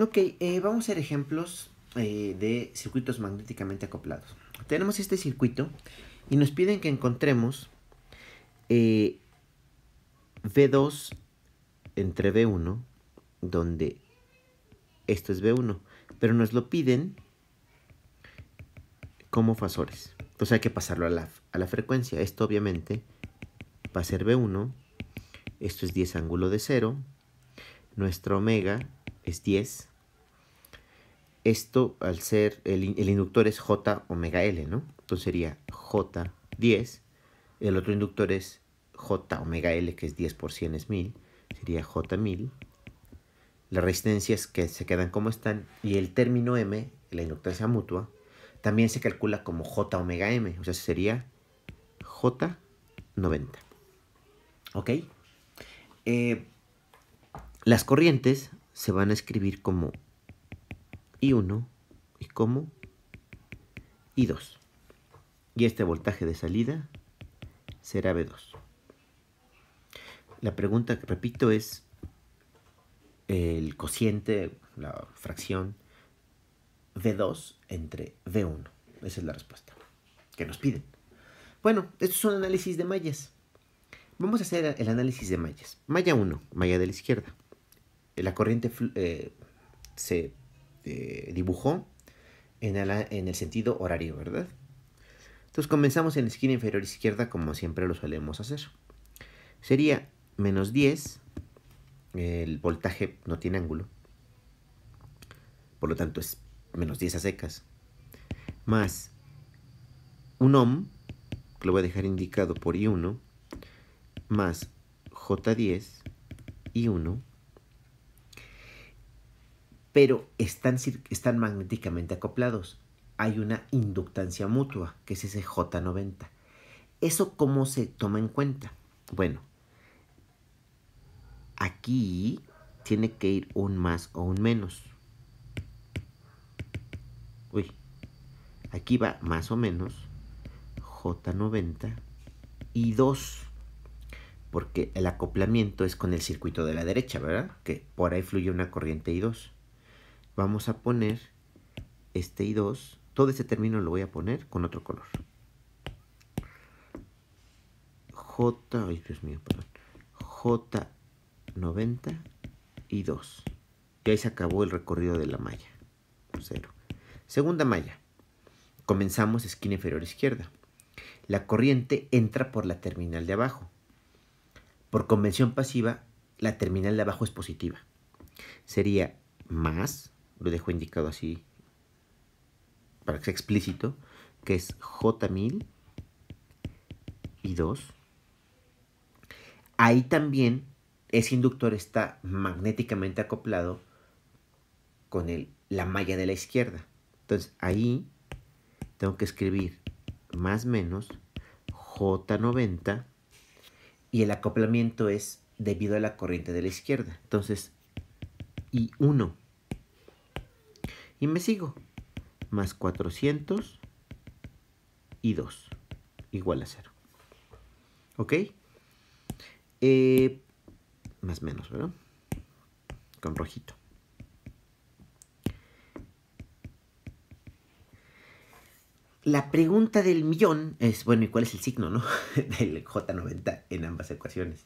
Ok, eh, vamos a hacer ejemplos eh, de circuitos magnéticamente acoplados. Tenemos este circuito y nos piden que encontremos eh, V2 entre V1, donde esto es V1, pero nos lo piden como fasores. Entonces hay que pasarlo a la, a la frecuencia. Esto obviamente va a ser V1, esto es 10 ángulo de 0, nuestro omega es 10. Esto al ser, el, inductor es J omega L, ¿no? Entonces sería J10. El otro inductor es J omega L, que es 10 por 100 es 1000. Sería J1000. Las resistencias que se quedan como están. Y el término M, la inductancia mutua, también se calcula como J omega M. O sea, sería J90. ¿Ok? Eh, las corrientes se van a escribir como I1 y como I2. Y este voltaje de salida será V2. La pregunta que repito es el cociente, la fracción V2 entre V1. Esa es la respuesta que nos piden. Bueno, estos son análisis de mallas. Vamos a hacer el análisis de mallas. Malla 1, malla de la izquierda la corriente eh, se eh, dibujó en el, sentido horario, ¿verdad? Entonces comenzamos en la esquina inferior izquierda como siempre lo solemos hacer. Sería menos 10, el voltaje no tiene ángulo, por lo tanto es menos 10 a secas, más un ohm, que lo voy a dejar indicado por I1, más J10, I1, pero están, están magnéticamente acoplados. Hay una inductancia mutua, que es ese J90. ¿Eso cómo se toma en cuenta? Bueno, aquí tiene que ir un más o un menos. Uy, aquí va más o menos J90 y 2. Porque el acoplamiento es con el circuito de la derecha, ¿verdad? Que por ahí fluye una corriente I2 vamos a poner este I2, todo este término lo voy a poner con otro color. J, ay Dios mío, perdón, J90 y 2. Y ahí se acabó el recorrido de la malla. Cero. Segunda malla. Comenzamos esquina inferior izquierda. La corriente entra por la terminal de abajo. Por convención pasiva, la terminal de abajo es positiva. Sería más lo dejo indicado así para que sea explícito, que es J1000 y 2. Ahí también ese inductor está magnéticamente acoplado con el, la malla de la izquierda. Entonces ahí tengo que escribir más menos J90 y el acoplamiento es debido a la corriente de la izquierda. Entonces, I1 y me sigo. Más 400 y 2 igual a 0. ¿Ok? Eh, más menos, ¿verdad? Con rojito. La pregunta del millón es, bueno, ¿y cuál es el signo, no? del J90 en ambas ecuaciones.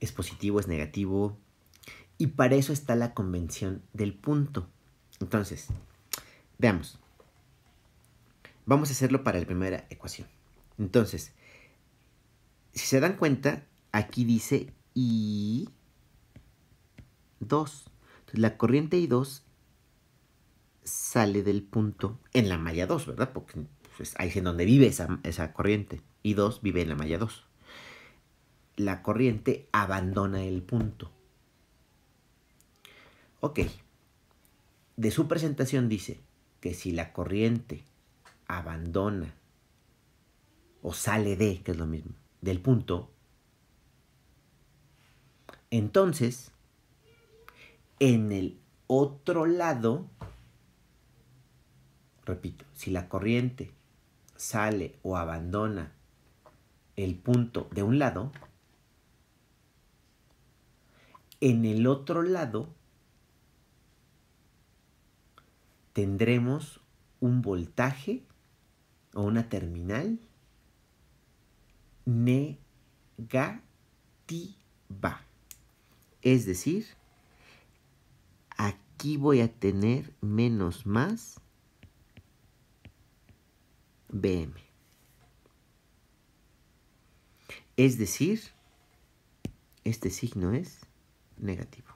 ¿Es positivo, es negativo? Y para eso está la convención del punto. Entonces, veamos. Vamos a hacerlo para la primera ecuación. Entonces, si se dan cuenta, aquí dice I2. Entonces, la corriente I2 sale del punto en la malla 2, ¿verdad? Porque pues, ahí es en donde vive esa, esa corriente. I2 vive en la malla 2. La corriente abandona el punto. Ok, de su presentación dice que si la corriente abandona o sale de, que es lo mismo, del punto, entonces, en el otro lado, repito, si la corriente sale o abandona el punto de un lado, en el otro lado tendremos un voltaje o una terminal negativa. Es decir, aquí voy a tener menos más BM. Es decir, este signo es negativo.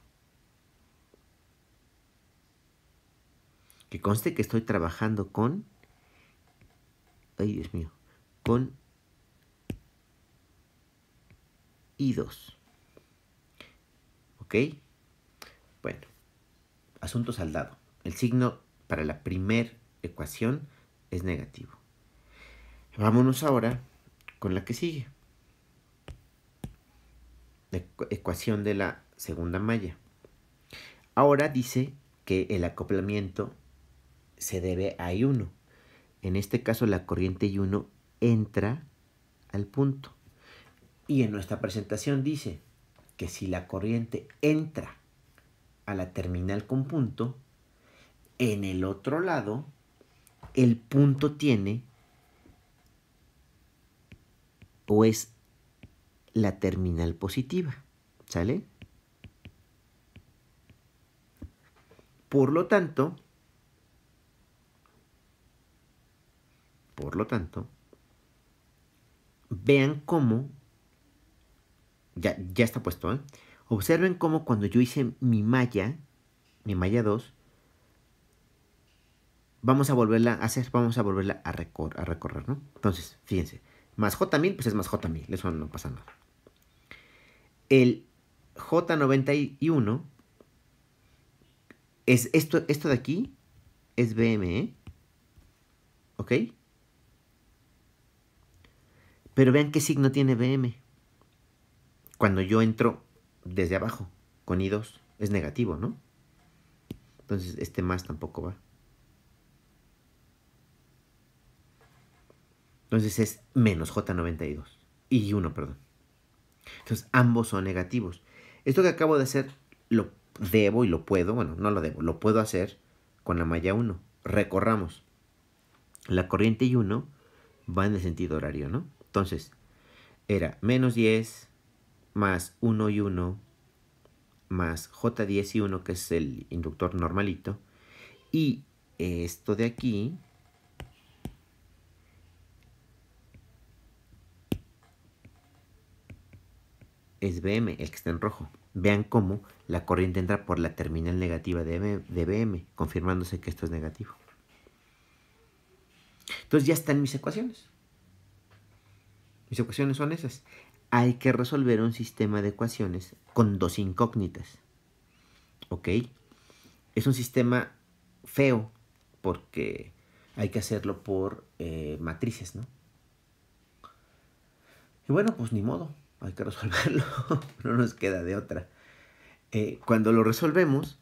Que conste que estoy trabajando con... Ay, Dios mío. Con I2. ¿Ok? Bueno. Asunto saldado. El signo para la primer ecuación es negativo. Vámonos ahora con la que sigue. La ecuación de la segunda malla. Ahora dice que el acoplamiento se debe a I1. En este caso la corriente I1 entra al punto. Y en nuestra presentación dice que si la corriente entra a la terminal con punto, en el otro lado, el punto tiene o es la terminal positiva. ¿Sale? Por lo tanto, por lo tanto, vean cómo, ya, ya está puesto, ¿eh? Observen cómo cuando yo hice mi malla, mi malla 2, vamos a volverla a hacer, vamos a volverla a, a recorrer, ¿no? Entonces, fíjense, más J1000, pues es más J1000, eso no pasa nada. El J91 es esto, esto de aquí, es BME, ¿eh? ¿ok? Pero vean qué signo tiene BM. Cuando yo entro desde abajo con I2 es negativo, ¿no? Entonces este más tampoco va. Entonces es menos J92. Y 1, perdón. Entonces ambos son negativos. Esto que acabo de hacer lo debo y lo puedo, bueno, no lo debo, lo puedo hacer con la malla 1. Recorramos. La corriente y 1 va en el sentido horario, ¿no? Entonces, era menos 10 más 1 y 1 más J10 y 1, que es el inductor normalito. Y esto de aquí es BM, el que está en rojo. Vean cómo la corriente entra por la terminal negativa de, BM, confirmándose que esto es negativo. Entonces ya están mis ecuaciones. Mis ecuaciones son esas. Hay que resolver un sistema de ecuaciones con dos incógnitas. ¿Ok? Es un sistema feo porque hay que hacerlo por eh, matrices, ¿no? Y bueno, pues ni modo hay que resolverlo, no nos queda de otra. Eh, cuando lo resolvemos,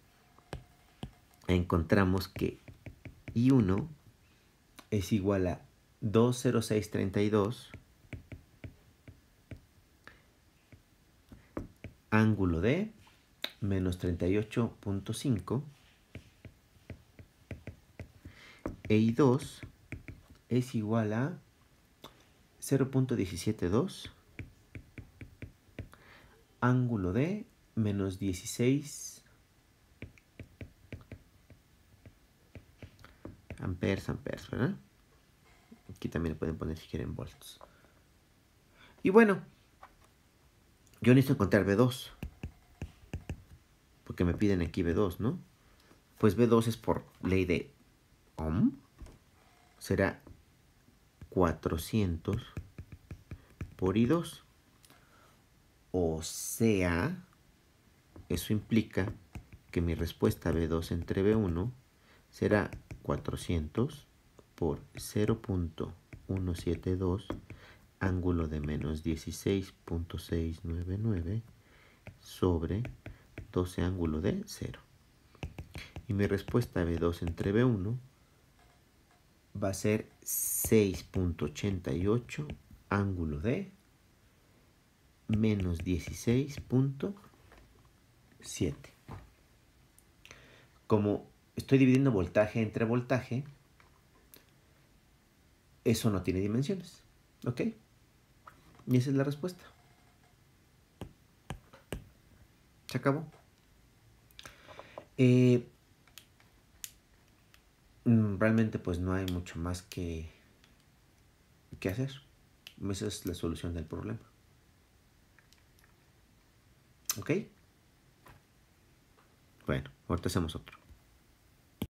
encontramos que I1 es igual a 20632 ángulo de menos 38.5 e I2 es igual a 0.172 ángulo de menos 16 amperes, amperes, ¿verdad? Aquí también lo pueden poner si quieren volts. Y bueno, yo necesito encontrar B2. Porque me piden aquí B2, ¿no? Pues B2 es por ley de Ohm. Será 400 por I2. O sea, eso implica que mi respuesta B2 entre B1 será 400 por 0.172 ángulo de menos 16.699 sobre 12 ángulo de 0. Y mi respuesta B2 entre B1 va a ser 6.88 ángulo de menos 16.7. Como estoy dividiendo voltaje entre voltaje, eso no tiene dimensiones. ¿Ok? Y esa es la respuesta. Se acabó. Eh, mm, realmente pues no hay mucho más que, que hacer. Esa es la solución del problema. ¿Ok? Bueno, ahorita hacemos otro.